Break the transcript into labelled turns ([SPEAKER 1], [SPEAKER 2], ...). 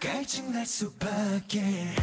[SPEAKER 1] 갈증날 수밖에.